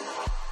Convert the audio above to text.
Bye.